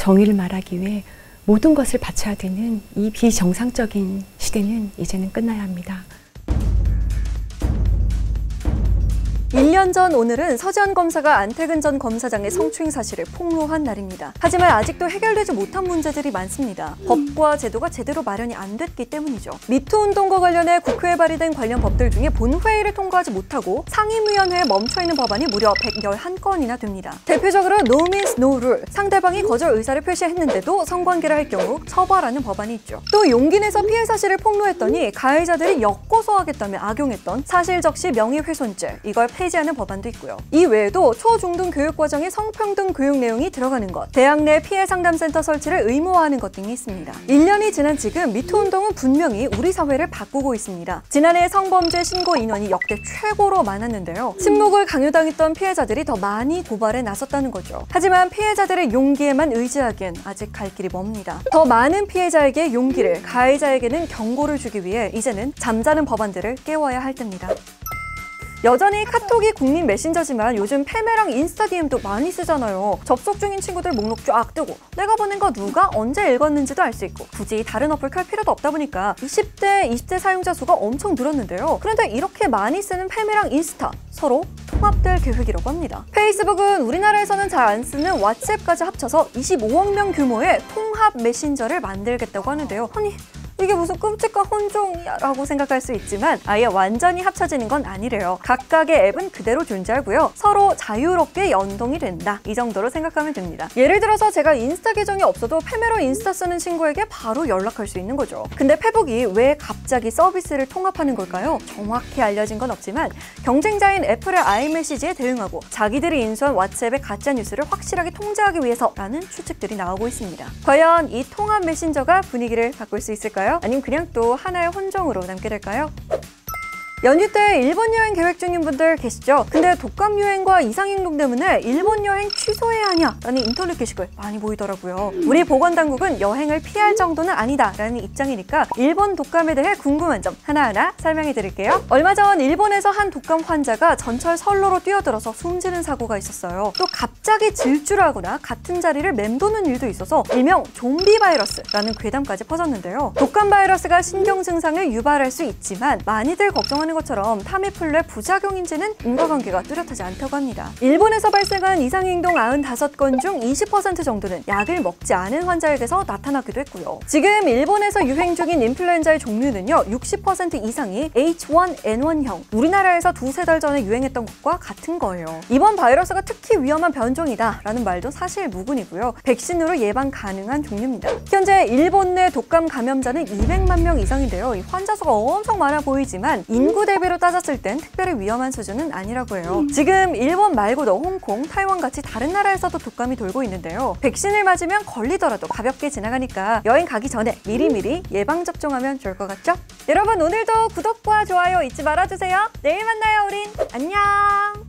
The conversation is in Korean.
정의를 말하기 위해 모든 것을 바쳐야 되는 이 비정상적인 시대는 이제는 끝나야 합니다. 1년 전 오늘은 서지현 검사가 안태근 전 검사장의 성추행 사실을 폭로한 날입니다. 하지만 아직도 해결되지 못한 문제들이 많습니다. 법과 제도가 제대로 마련이 안 됐기 때문이죠. 미투 운동과 관련해 국회에 발의된 관련 법들 중에 본회의를 통과하지 못하고 상임위원회에 멈춰있는 법안이 무려 111건이나 됩니다. 대표적으로 No means no rule, 상대방이 거절 의사를 표시했는데도 성관계를 할 경우 처벌하는 법안이 있죠. 또 용기 내서 피해 사실을 폭로했더니 가해자들이 역고소하겠다며 악용했던 사실적시 명예훼손죄, 이걸 폐지하는 법안도 있고요. 이 외에도 초중등 교육 과정에 성평등 교육 내용이 들어가는 것, 대학 내 피해 상담센터 설치를 의무화하는 것 등이 있습니다. 1년이 지난 지금 미투 운동은 분명히 우리 사회를 바꾸고 있습니다. 지난해 성범죄 신고 인원이 역대 최고로 많았는데요. 침묵을 강요당했던 피해자들이 더 많이 고발에 나섰다는 거죠. 하지만 피해자들의 용기에만 의지하기엔 아직 갈 길이 멉니다. 더 많은 피해자에게 용기를, 가해자에게는 경고를 주기 위해 이제는 잠자는 법안들을 깨워야 할 때입니다. 여전히 카톡이 국민 메신저지만 요즘 페메랑 인스타 DM도 많이 쓰잖아요. 접속 중인 친구들 목록 쫙 뜨고 내가 보낸 거 누가 언제 읽었는지도 알 수 있고 굳이 다른 어플 켤 필요도 없다 보니까 20대, 20대 사용자 수가 엄청 늘었는데요. 그런데 이렇게 많이 쓰는 페메랑 인스타 서로 통합될 계획이라고 합니다. 페이스북은 우리나라에서는 잘 안 쓰는 왓츠앱까지 합쳐서 25억 명 규모의 통합 메신저를 만들겠다고 하는데요. 아니 이게 무슨 끔찍한 혼종이야 라고 생각할 수 있지만 아예 완전히 합쳐지는 건 아니래요. 각각의 앱은 그대로 존재하고요. 서로 자유롭게 연동이 된다. 이 정도로 생각하면 됩니다. 예를 들어서 제가 인스타 계정이 없어도 페메로 인스타 쓰는 친구에게 바로 연락할 수 있는 거죠. 근데 페북이 왜 갑자기 서비스를 통합하는 걸까요? 정확히 알려진 건 없지만 경쟁자인 애플의 아이메시지에 대응하고 자기들이 인수한 왓츠앱의 가짜 뉴스를 확실하게 통제하기 위해서라는 추측들이 나오고 있습니다. 과연 이 통합 메신저가 분위기를 바꿀 수 있을까요? 아니면 그냥 또 하나의 혼종으로 남게 될까요? 연휴 때 일본 여행 계획 중인 분들 계시죠? 근데 독감 유행과 이상행동 때문에 일본 여행 취소해야 하냐? 라는 인터넷 게시글 많이 보이더라고요. 우리 보건당국은 여행을 피할 정도는 아니다 라는 입장이니까 일본 독감에 대해 궁금한 점 하나하나 설명해 드릴게요. 얼마 전 일본에서 한 독감 환자가 전철 선로로 뛰어들어서 숨지는 사고가 있었어요. 또 갑자기 질주를 하거나 같은 자리를 맴도는 일도 있어서 일명 좀비 바이러스라는 괴담까지 퍼졌는데요. 독감 바이러스가 신경 증상을 유발할 수 있지만 많이들 걱정하는 하는 것처럼 타미플루의 부작용인지는 인과관계가 뚜렷하지 않다고 합니다. 일본에서 발생한 이상행동 95건 중 20% 정도는 약을 먹지 않은 환자에게서 나타나기도 했고요. 지금 일본에서 유행 중인 인플루엔자의 종류는요, 60% 이상이 H1N1형, 우리나라에서 두세 달 전에 유행했던 것과 같은 거예요. 이번 바이러스가 특히 위험한 변종이다 라는 말도 사실 무근이고요. 백신으로 예방 가능한 종류입니다. 현재 일본 내 독감 감염자는 200만 명 이상인데요. 이 환자 수가 엄청 많아 보이지만 인구 인구 대비로 따졌을 땐 특별히 위험한 수준은 아니라고 해요. 지금 일본 말고도 홍콩, 타이완 같이 다른 나라에서도 독감이 돌고 있는데요. 백신을 맞으면 걸리더라도 가볍게 지나가니까 여행 가기 전에 미리미리 예방접종하면 좋을 것 같죠? 여러분 오늘도 구독과 좋아요 잊지 말아주세요. 내일 만나요 우린. 안녕.